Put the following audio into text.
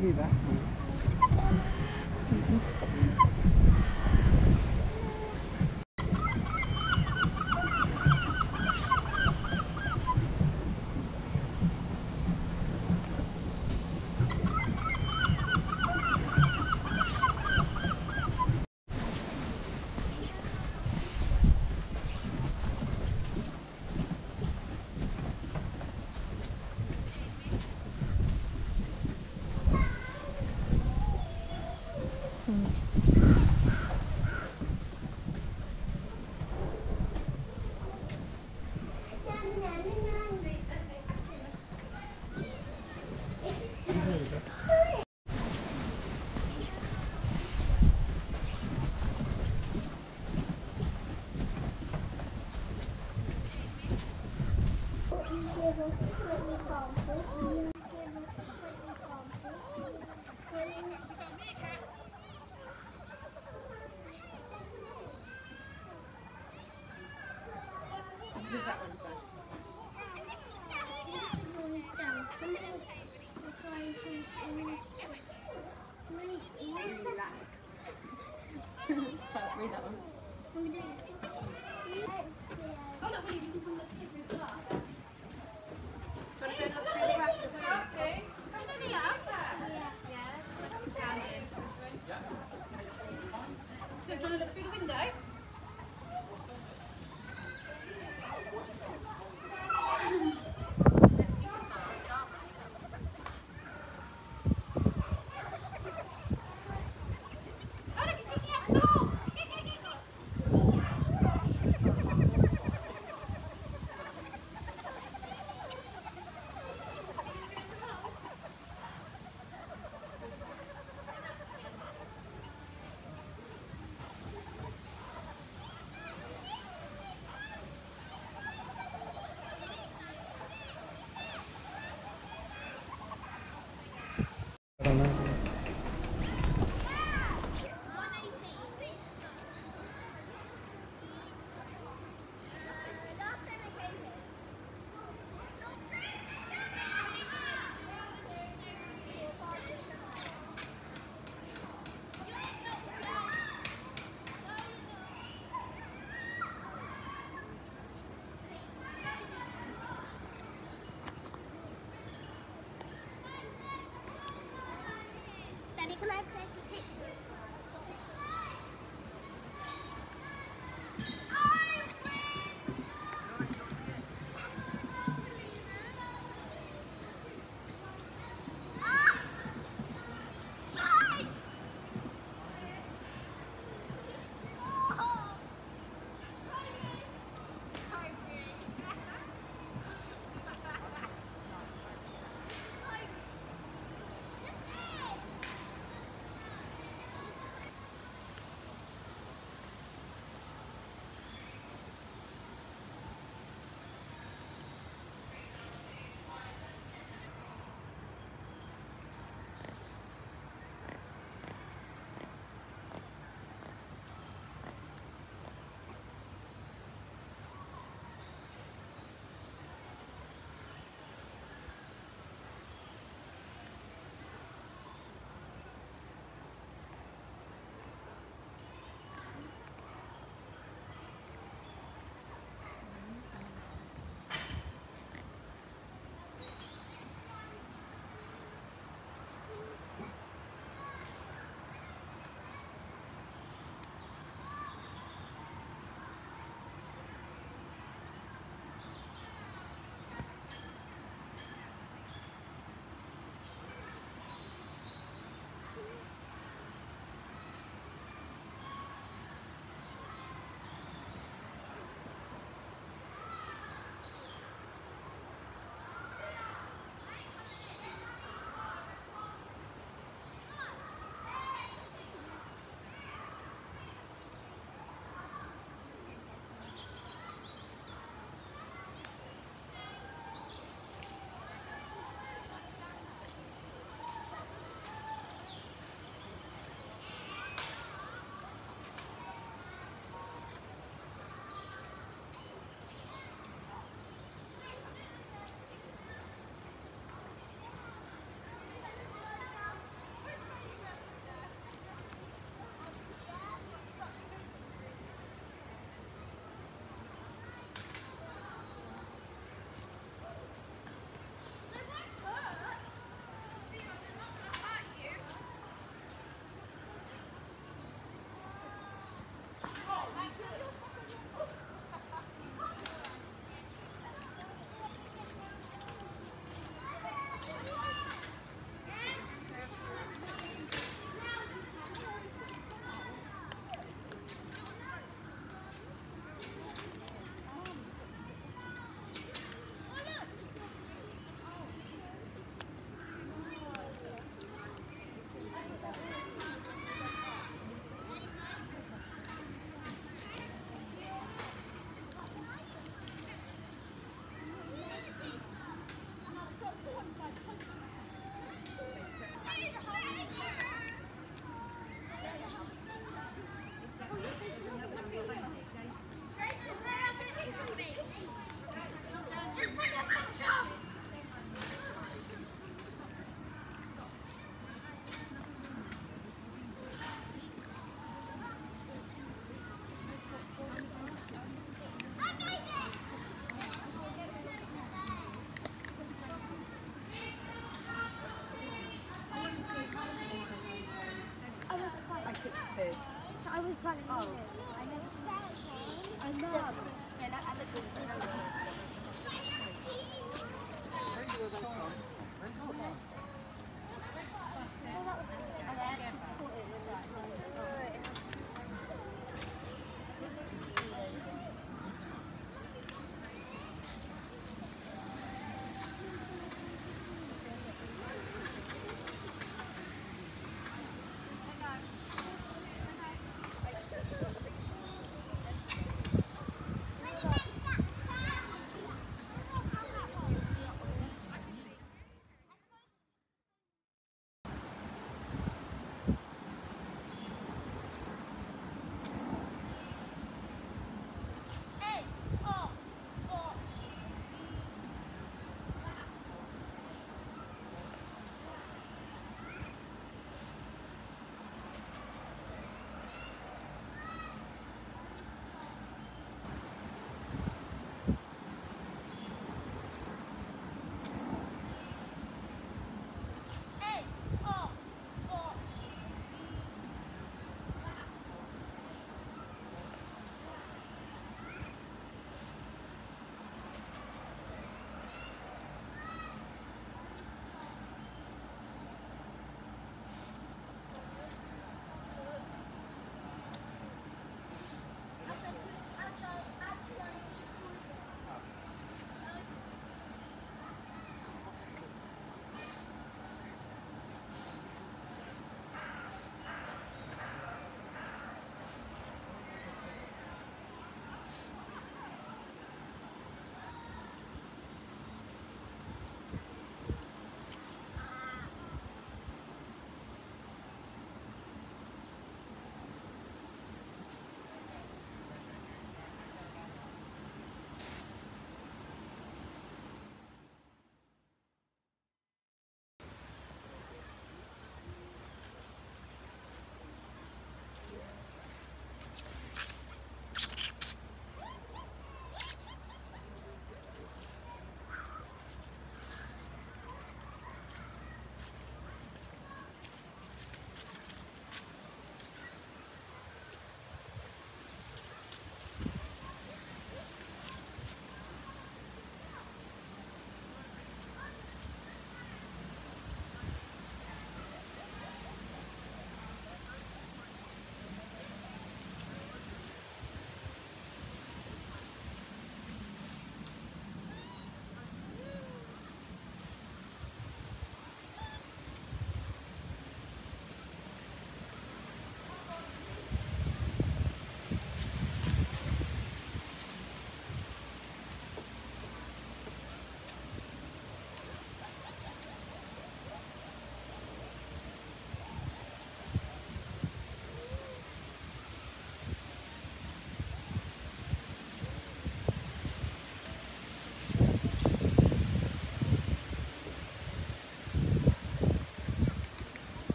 தெரியுதா Mm. Yeah.